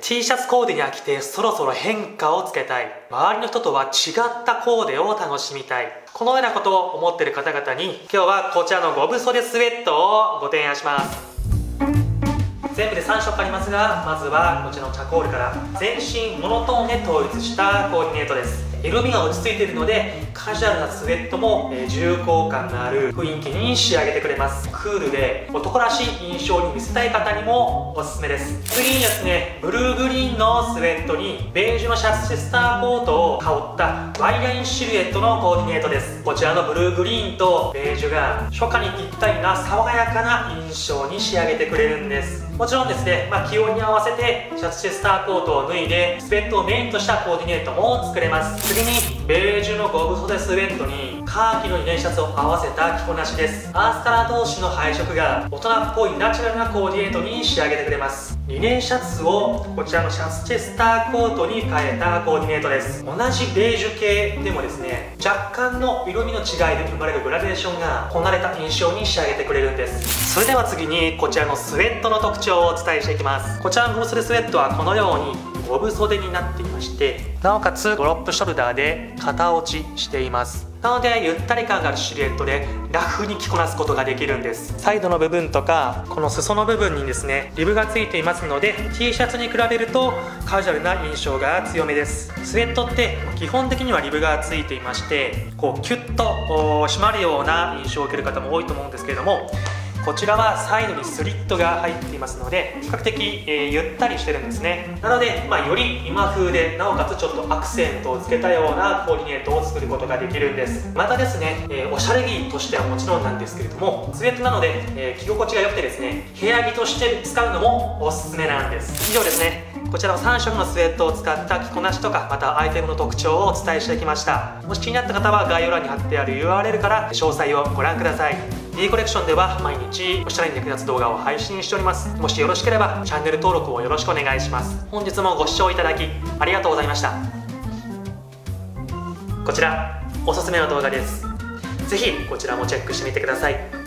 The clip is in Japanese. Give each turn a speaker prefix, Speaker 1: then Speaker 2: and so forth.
Speaker 1: T シャツコーデに飽きてそろそろ変化をつけたい。周りの人とは違ったコーデを楽しみたい。このようなことを思っている方々に今日はこちらのゴブ袖スウェットをご提案します。全部で3色ありますがまずはこちらのチャコールから全身モノトーンで統一したコーディネートです。色味が落ち着いているのでカジュアルなスウェットも、重厚感のある雰囲気に仕上げてくれます。クールで男らしい印象に見せたい方にもおすすめです。次にですねブルーグリーンのスウェットにベージュのシャツチェスターコートを羽織ったワイヤインシルエットのコーディネートです。こちらのブルーグリーンとベージュが初夏にぴったりな爽やかな印象に仕上げてくれるんです。もちろんですね、まあ、気温に合わせてシャツチェスターコートを脱いでスウェットをメインとしたコーディネートも作れます。次にベージュのゴブ袖スウェットにカーキのリネシャツを合わせた着こなしです。アースカラー同士の配色が大人っぽいナチュラルなコーディネートに仕上げてくれます。リネンシャツをこちらのシャツチェスターコートに変えたコーディネートです。同じベージュ系でもですね若干の色味の違いで生まれるグラデーションがこなれた印象に仕上げてくれるんです。それでは次にこちらのスウェットの特徴をお伝えしていきます。こちらのブロスレスウェットはこのようにゴブ袖になっていましてなおかつドロップショルダーで型落ちしています。なのでゆったり感があるシルエットでラフに着こなすことができるんです。サイドの部分とかこの裾の部分にですねリブがついていますので T シャツに比べるとカジュアルな印象が強めです。スウェットって基本的にはリブがついていましてこうキュッと締まるような印象を受ける方も多いと思うんですけれどもこちらはサイドにスリットが入っていますので比較的、えー、ゆったりしてるんですね。なので、まあ、より今風でなおかつちょっとアクセントをつけたようなコーディネートを作ることができるんです。またですね、えー、おしゃれ着としてはもちろんなんですけれどもスウェットなので、えー、着心地が良くてですね部屋着として使うのもおすすめなんです。以上ですね。こちらの3色のスウェットを使った着こなしとかまたアイテムの特徴をお伝えしてきました。もし気になった方は概要欄に貼ってある URL から詳細をご覧ください。D コレクションでは毎日おしゃれに役立つ動画を配信しております。もしよろしければチャンネル登録をよろしくお願いします。本日もご視聴いただきありがとうございました。こちらおすすめの動画です。是非こちらもチェックしてみてください。